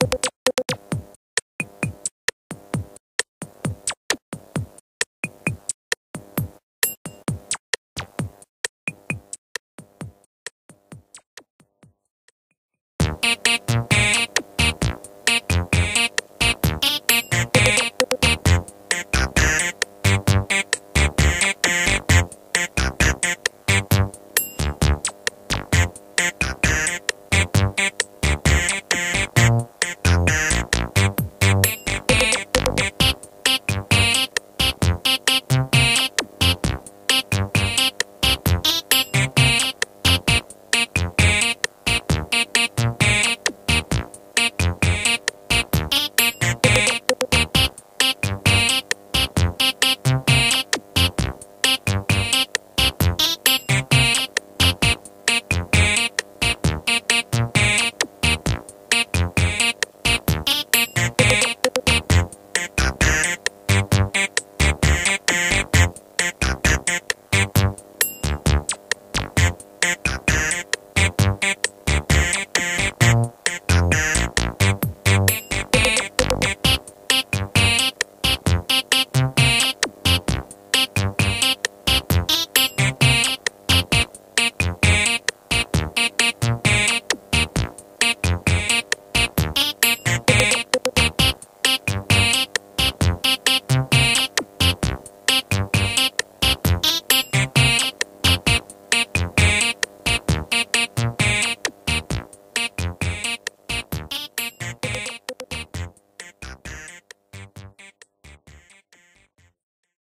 you